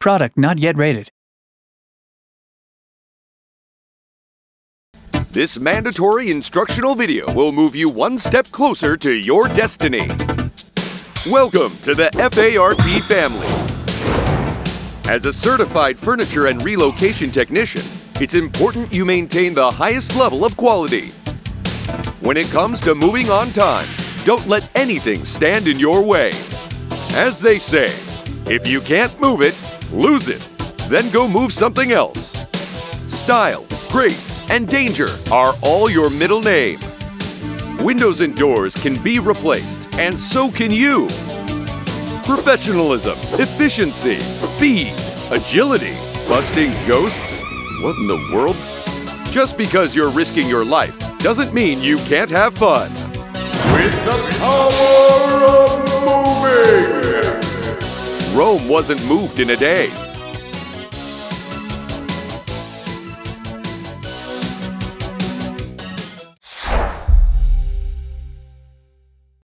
Product not yet rated. This mandatory instructional video will move you one step closer to your destiny. Welcome to the FART family. As a certified furniture and relocation technician, it's important you maintain the highest level of quality. When it comes to moving on time, don't let anything stand in your way. As they say, if you can't move it, lose it. Then go move something else. Style, grace, and danger are all your middle name. Windows and doors can be replaced, and so can you. Professionalism, efficiency, speed, agility, busting ghosts. What in the world? Just because you're risking your life doesn't mean you can't have fun. With the power wasn't moved in a day.